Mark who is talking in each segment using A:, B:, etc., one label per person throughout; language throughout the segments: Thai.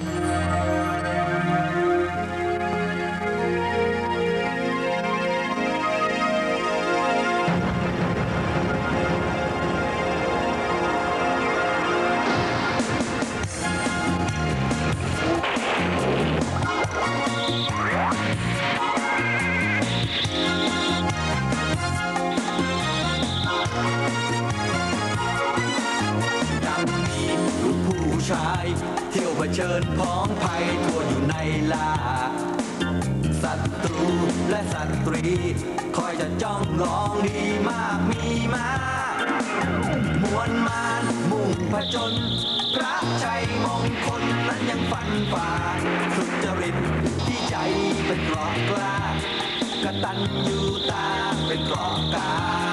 A: ยั งมีลูกผู้ชายเที่ยวเผชิญพ้องภัยทั่วอยู่ในลาศัตรูและสตรี คอยจะจ้องลองดีมากมีมามวลมานมุ่งผจญพระชัยมงคลนั้นยังฟันฝ่าสุจริตที่ใจเป็นกรอกกล้ากตัญญูตาเป็นกรอกกา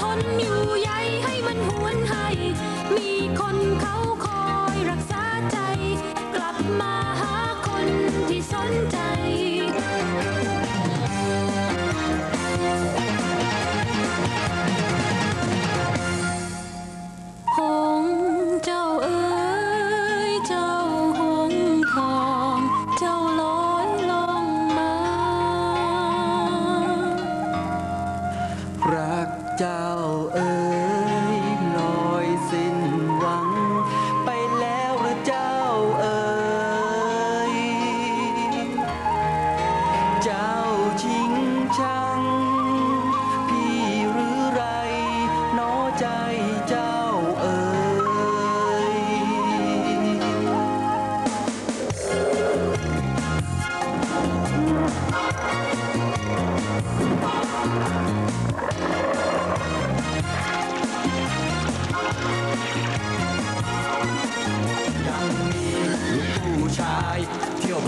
B: ทนอยู่ใยให้มันหวนให้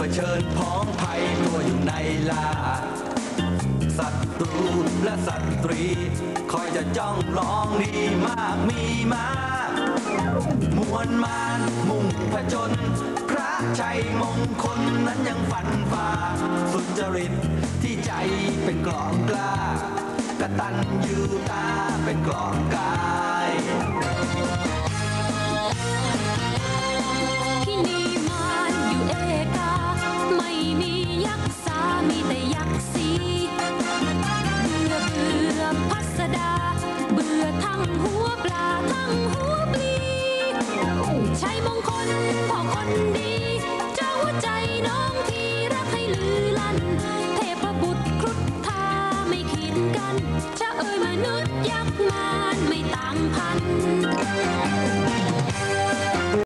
A: ผชิญพ้องภัยตัวอยู่ในลาศัตรูและสตรี คอยจะจ้องลองดีมากมีมามวลมานมุ่งผจญพระชัยมงคลนั้นยังฝันฝ่า สุจริตที่ใจเป็นกลองกล้ากระตัญญูตาเป็นกลองกา